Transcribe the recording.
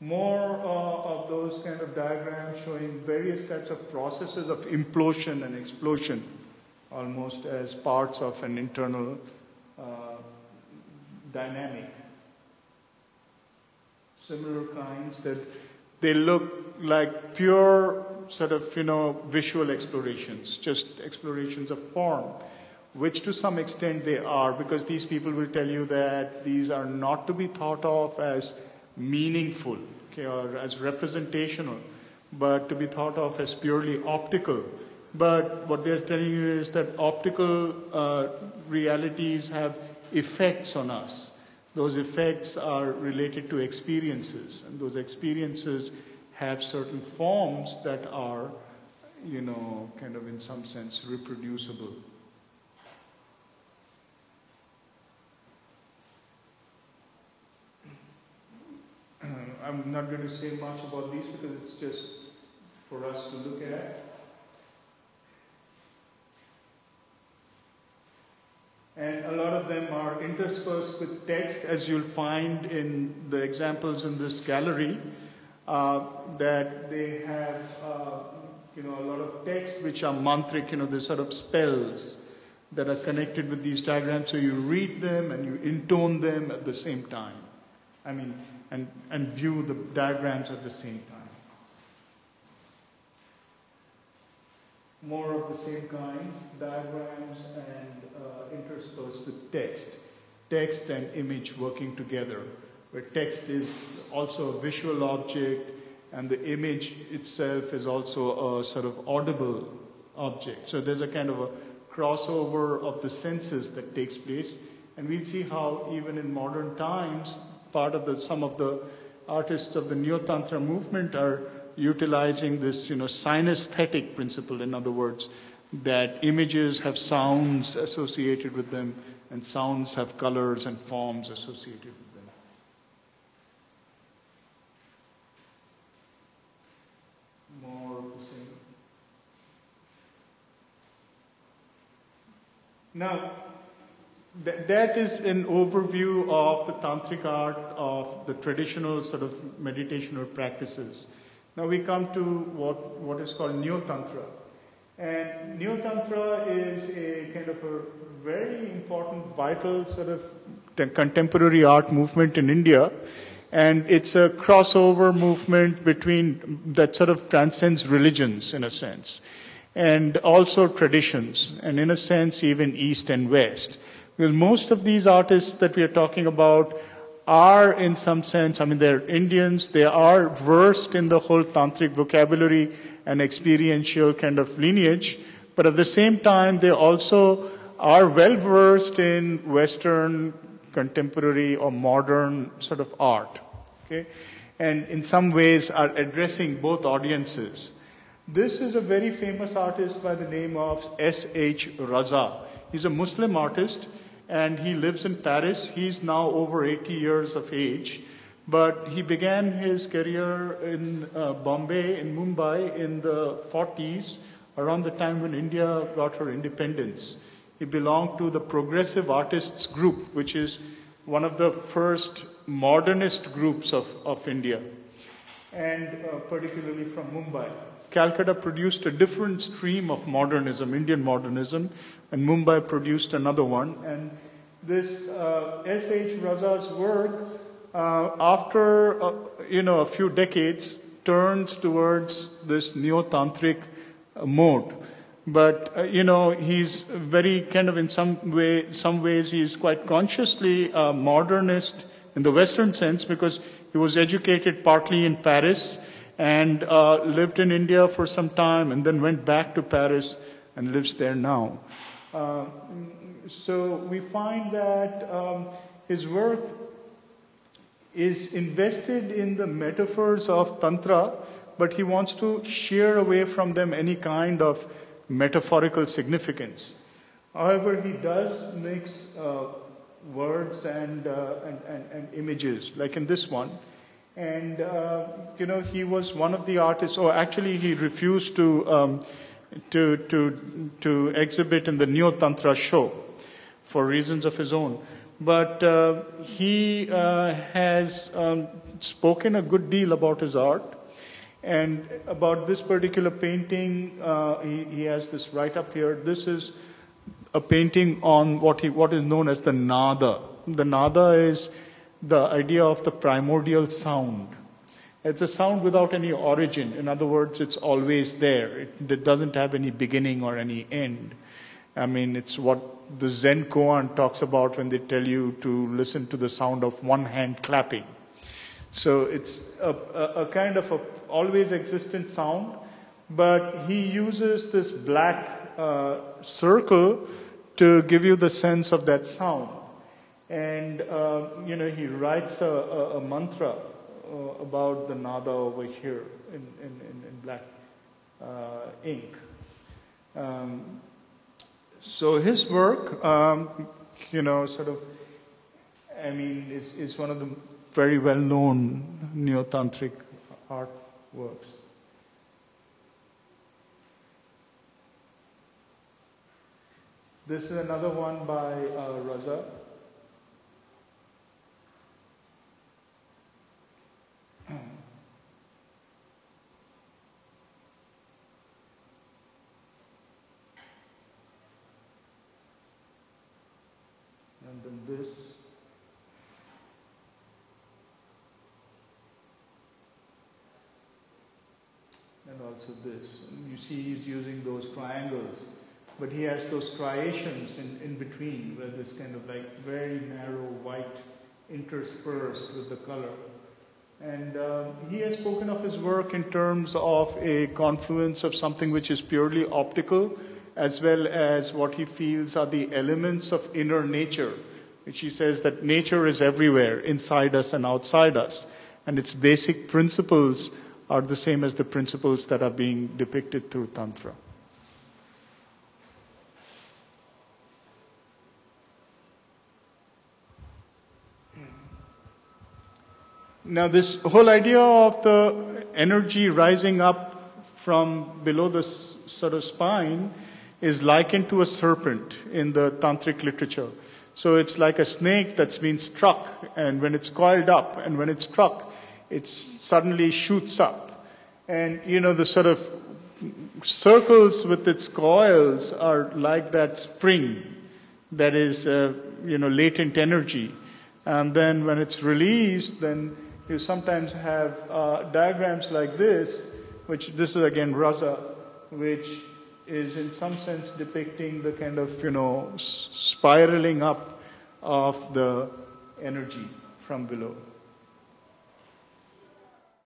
More uh, of those kind of diagrams showing various types of processes of implosion and explosion, almost as parts of an internal uh, dynamic. Similar kinds that they look like pure sort of, you know, visual explorations, just explorations of form, which to some extent they are, because these people will tell you that these are not to be thought of as meaningful okay, or as representational, but to be thought of as purely optical. But what they're telling you is that optical uh, realities have effects on us. Those effects are related to experiences, and those experiences have certain forms that are, you know, kind of in some sense reproducible. I'm not going to say much about these because it's just for us to look at. And a lot of them are interspersed with text, as you'll find in the examples in this gallery, uh, that they have, uh, you know, a lot of text which are mantric, you know, the sort of spells that are connected with these diagrams. So you read them and you intone them at the same time. I mean, and, and view the diagrams at the same time. More of the same kind, diagrams and uh, interspersed with text. Text and image working together, where text is also a visual object and the image itself is also a sort of audible object. So there's a kind of a crossover of the senses that takes place. And we'll see how even in modern times, part of the, some of the artists of the Neo-Tantra movement are utilizing this, you know, synesthetic principle. In other words, that images have sounds associated with them, and sounds have colors and forms associated with them. More of the same. Now, Th- that is an overview of the tantric art of the traditional sort of meditational practices. Now we come to what, what is called Neo Tantra. And Neo Tantra is a kind of a very important, vital sort of contemporary art movement in India. And it's a crossover movement between that sort of transcends religions in a sense, and also traditions, and in a sense, even East and West. Because most of these artists that we are talking about are, in some sense, I mean, they're Indians, they are versed in the whole tantric vocabulary and experiential kind of lineage, but at the same time, they also are well versed in Western, contemporary, or modern sort of art. Okay? And in some ways are addressing both audiences. This is a very famous artist by the name of S.H. Raza. He's a Muslim artist and he lives in Paris. He's now over 80 years of age, but he began his career in uh, Bombay, in Mumbai, in the 40s, around the time when India got her independence. He belonged to the Progressive Artists Group, which is one of the first modernist groups of, of India, and uh, particularly from Mumbai. Calcutta produced a different stream of modernism, Indian modernism, and Mumbai produced another one. And this uh, S.H. Raza's work, uh, after uh, you know a few decades, turns towards this neo-tantric uh, mode. But uh, you know he's very kind of in some way, some ways he's quite consciously uh, modernist in the Western sense because he was educated partly in Paris and lived in India for some time, and then went back to Paris and lives there now. Uh, so we find that um, his work is invested in the metaphors of Tantra, but he wants to shear away from them any kind of metaphorical significance. However, he does mix uh, words and, uh, and, and, and, images, like in this one. And, uh, you know, he was one of the artists, or actually, he refused to. Um, to, to, to exhibit in the Neo Tantra show for reasons of his own. but uh, he uh, has um, spoken a good deal about his art. And about this particular painting, uh, he, he, has this right up here. This is a painting on what, he, what is known as the nada. The nada is the idea of the primordial sound. It's a sound without any origin. In other words, it's always there. It, it doesn't have any beginning or any end. I mean, it's what the Zen koan talks about when they tell you to listen to the sound of one hand clapping. So it's a, a, a kind of a always existent sound, but he uses this black uh, circle to give you the sense of that sound. And, uh, you know, he writes a, a, a mantra uh, about the nada over here in, in, in black uh, ink. Um, so his work, um, you know, sort of, I mean, is, is one of the very well known neo-tantric art works. This is another one by uh, Raza. and then this. Also this. And you see he's using those triangles, but he has those striations in, in between where this kind of like very narrow white interspersed with the color. And uh, he has spoken of his work in terms of a confluence of something which is purely optical as well as what he feels are the elements of inner nature, which he says that nature is everywhere, inside us and outside us, and its basic principles are the same as the principles that are being depicted through Tantra. Now, this whole idea of the energy rising up from below the sort of spine is likened to a serpent in the tantric literature. So it's like a snake that's been struck, and when it's coiled up, and when it's struck, it suddenly shoots up. And you know, the sort of circles with its coils are like that spring that is, uh, you know, latent energy. And then when it's released, then you sometimes have uh, diagrams like this, which this is again Raza, which is in some sense depicting the kind of, you know, spiraling up of the energy from below.